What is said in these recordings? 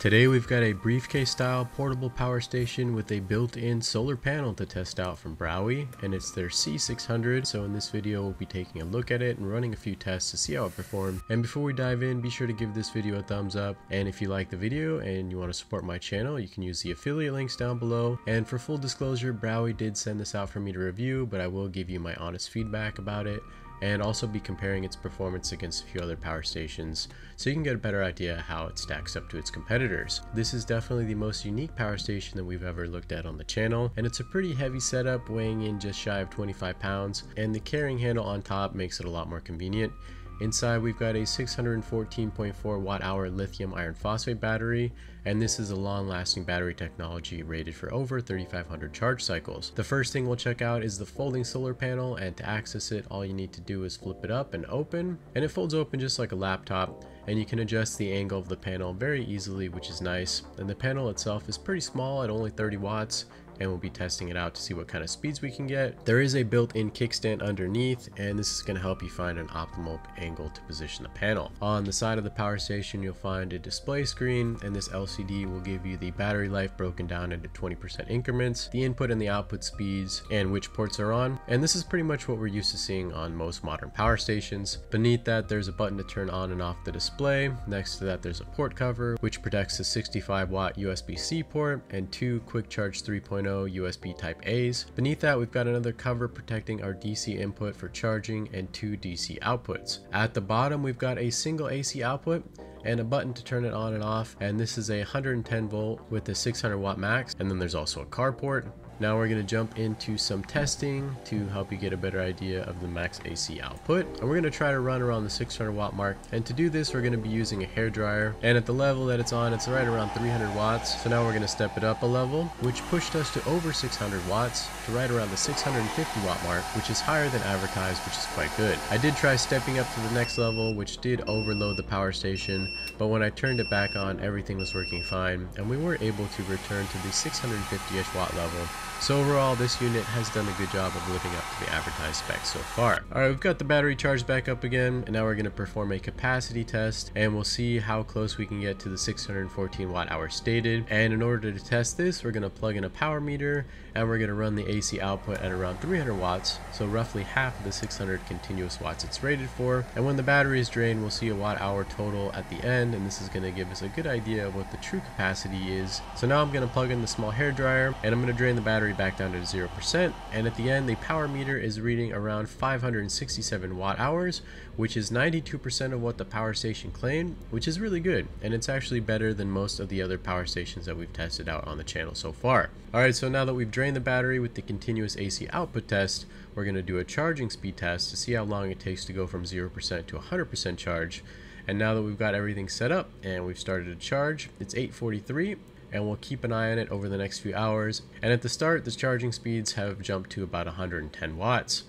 Today we've got a briefcase style portable power station with a built-in solar panel to test out from Browey and it's their C600 so in this video we'll be taking a look at it and running a few tests to see how it performed. And before we dive in be sure to give this video a thumbs up and if you like the video and you want to support my channel you can use the affiliate links down below. And for full disclosure Browey did send this out for me to review but I will give you my honest feedback about it and also be comparing its performance against a few other power stations so you can get a better idea how it stacks up to its competitors. This is definitely the most unique power station that we've ever looked at on the channel and it's a pretty heavy setup weighing in just shy of 25 pounds and the carrying handle on top makes it a lot more convenient Inside we've got a 614.4 watt hour lithium iron phosphate battery and this is a long lasting battery technology rated for over 3500 charge cycles. The first thing we'll check out is the folding solar panel and to access it all you need to do is flip it up and open and it folds open just like a laptop and you can adjust the angle of the panel very easily which is nice and the panel itself is pretty small at only 30 watts and we'll be testing it out to see what kind of speeds we can get. There is a built-in kickstand underneath and this is going to help you find an optimal angle to position the panel. On the side of the power station you'll find a display screen and this LCD will give you the battery life broken down into 20% increments, the input and the output speeds, and which ports are on. And this is pretty much what we're used to seeing on most modern power stations. Beneath that there's a button to turn on and off the display. Next to that there's a port cover which protects the 65 watt USB-C port and two quick charge 3.0 USB type A's. Beneath that we've got another cover protecting our DC input for charging and two DC outputs. At the bottom we've got a single AC output and a button to turn it on and off and this is a 110 volt with a 600 watt max and then there's also a car port now we're going to jump into some testing to help you get a better idea of the max AC output. And we're going to try to run around the 600 watt mark. And to do this, we're going to be using a hair dryer. And at the level that it's on, it's right around 300 watts. So now we're going to step it up a level, which pushed us to over 600 watts to right around the 650 watt mark, which is higher than advertised, which is quite good. I did try stepping up to the next level, which did overload the power station, but when I turned it back on, everything was working fine, and we were able to return to the 650-ish watt level so overall, this unit has done a good job of living up to the advertised specs so far. Alright, we've got the battery charged back up again, and now we're going to perform a capacity test, and we'll see how close we can get to the 614 watt hour stated. And in order to test this, we're going to plug in a power meter, and we're going to run the AC output at around 300 watts, so roughly half of the 600 continuous watts it's rated for. And when the battery is drained, we'll see a watt hour total at the end, and this is going to give us a good idea of what the true capacity is. So now I'm going to plug in the small hair dryer, and I'm going to drain the battery back down to 0%, and at the end the power meter is reading around 567 watt hours, which is 92% of what the power station claimed, which is really good, and it's actually better than most of the other power stations that we've tested out on the channel so far. Alright, so now that we've drained the battery with the continuous AC output test, we're going to do a charging speed test to see how long it takes to go from 0% to 100% charge. And now that we've got everything set up and we've started to charge, it's 843 and we'll keep an eye on it over the next few hours. And at the start, the charging speeds have jumped to about 110 watts.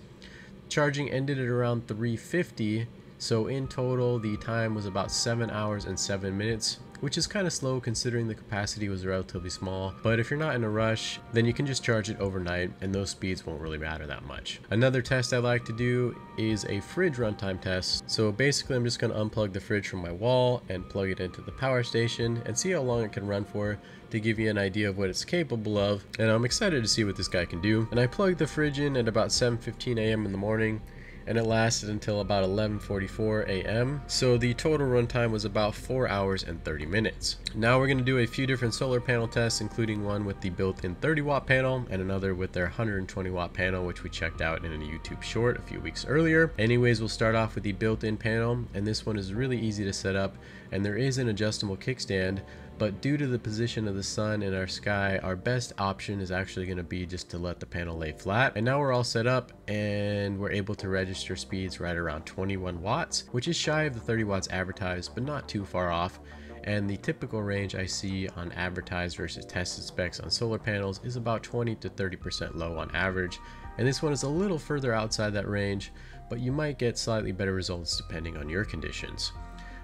Charging ended at around 350, so in total, the time was about 7 hours and 7 minutes, which is kind of slow considering the capacity was relatively small. But if you're not in a rush, then you can just charge it overnight and those speeds won't really matter that much. Another test I like to do is a fridge runtime test. So basically I'm just going to unplug the fridge from my wall and plug it into the power station and see how long it can run for to give you an idea of what it's capable of. And I'm excited to see what this guy can do. And I plugged the fridge in at about 7.15 a.m. in the morning and it lasted until about 11:44 a.m. So the total runtime was about 4 hours and 30 minutes. Now we're going to do a few different solar panel tests including one with the built-in 30 watt panel and another with their 120 watt panel which we checked out in a YouTube short a few weeks earlier. Anyways, we'll start off with the built-in panel and this one is really easy to set up and there is an adjustable kickstand but due to the position of the sun in our sky, our best option is actually going to be just to let the panel lay flat. And now we're all set up and we're able to register speeds right around 21 watts, which is shy of the 30 watts advertised, but not too far off. And the typical range I see on advertised versus tested specs on solar panels is about 20 to 30% low on average. And this one is a little further outside that range, but you might get slightly better results depending on your conditions.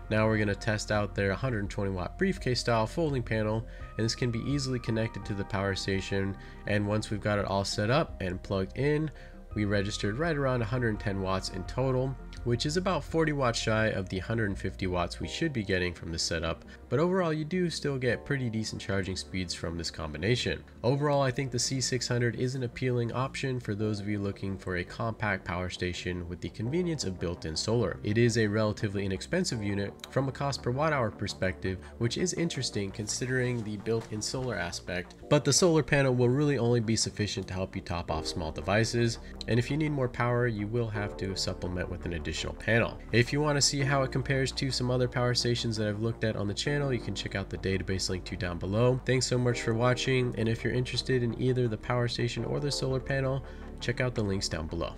Now we're going to test out their 120 watt briefcase style folding panel and this can be easily connected to the power station. And once we've got it all set up and plugged in we registered right around 110 watts in total, which is about 40 watts shy of the 150 watts we should be getting from the setup, but overall you do still get pretty decent charging speeds from this combination. Overall I think the C600 is an appealing option for those of you looking for a compact power station with the convenience of built-in solar. It is a relatively inexpensive unit from a cost per watt hour perspective, which is interesting considering the built-in solar aspect, but the solar panel will really only be sufficient to help you top off small devices, and if you need more power you will have to supplement with an additional panel. If you want to see how it compares to some other power stations that I've looked at on the channel, you can check out the database link to down below. Thanks so much for watching, and if you're interested in either the power station or the solar panel, check out the links down below.